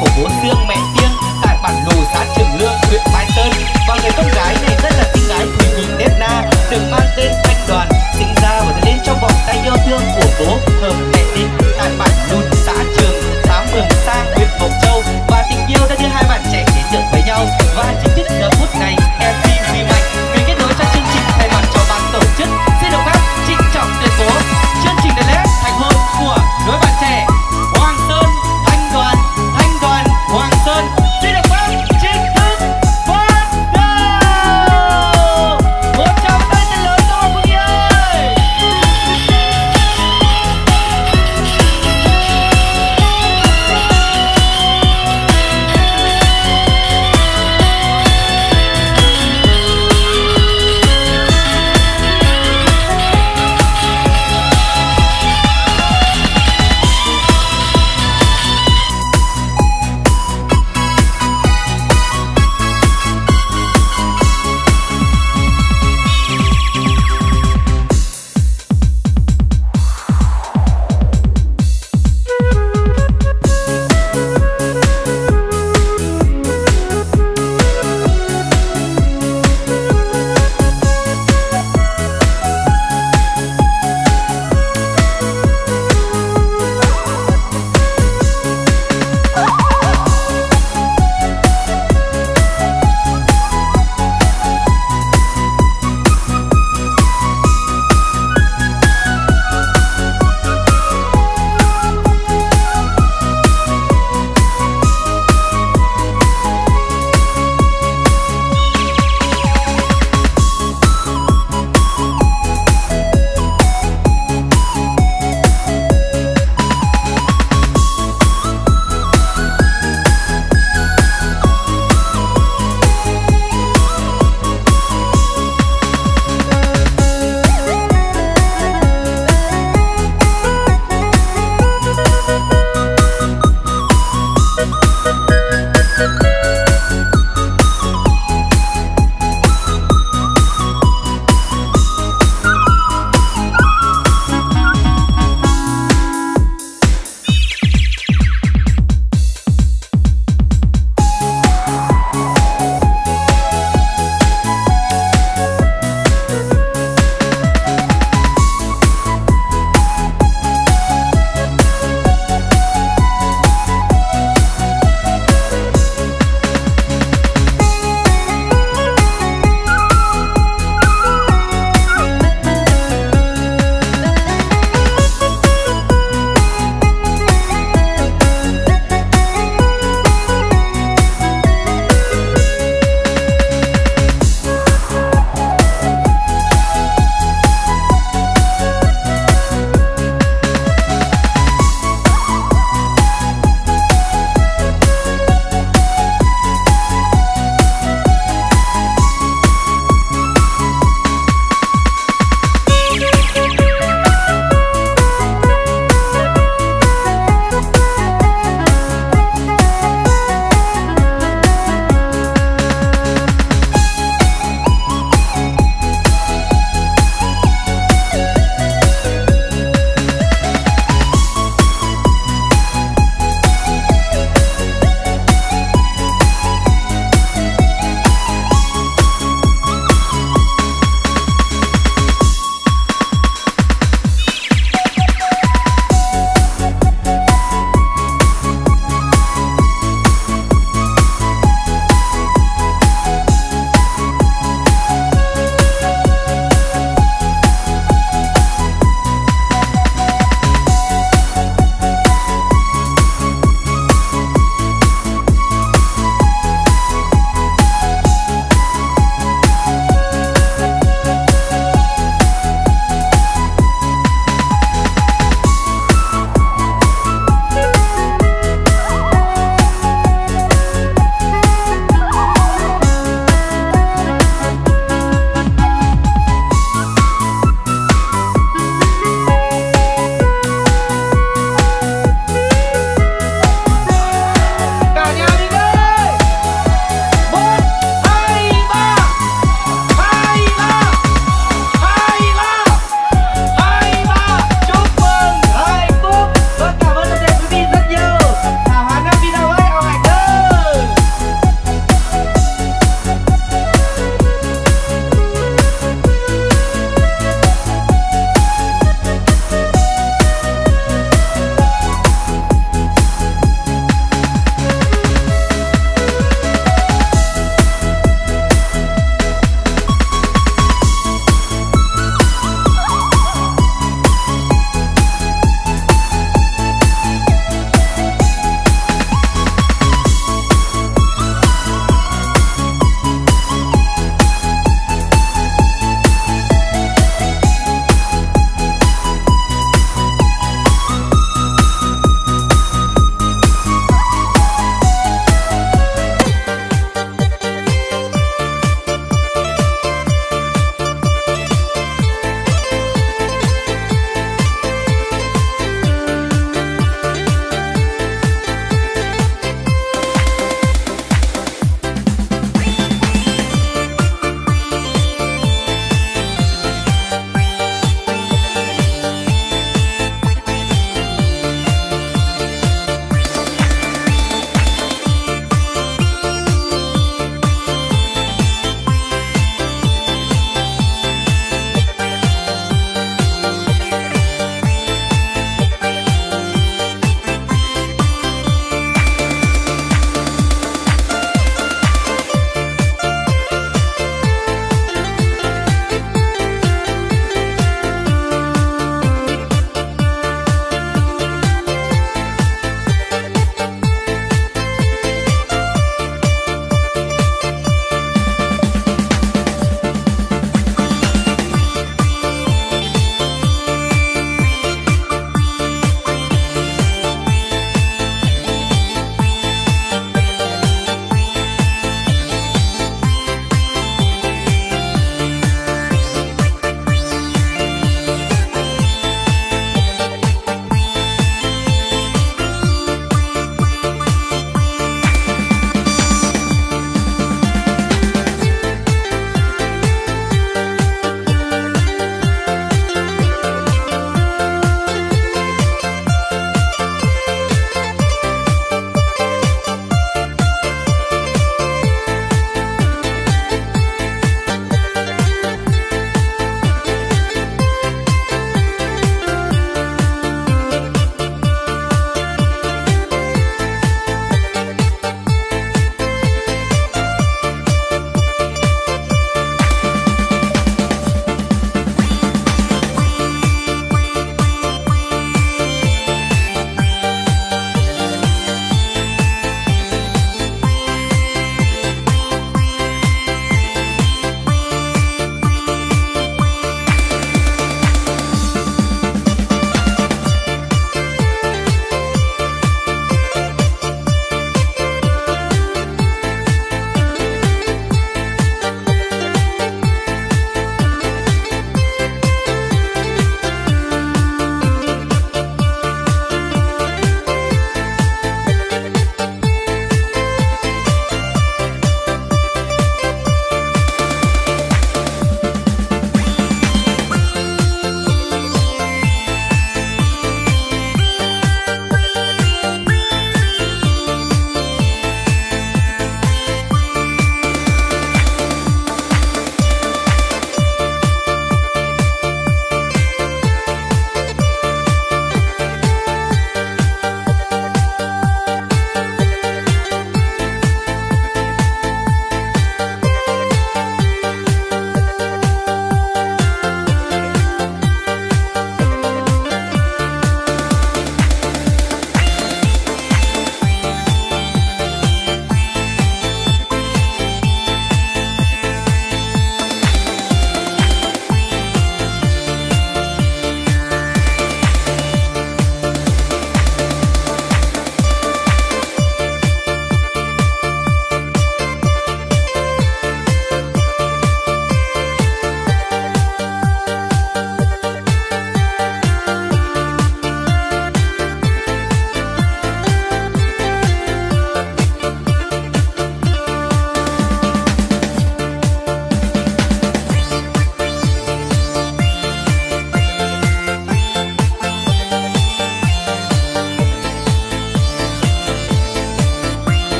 của bố riêng mẹ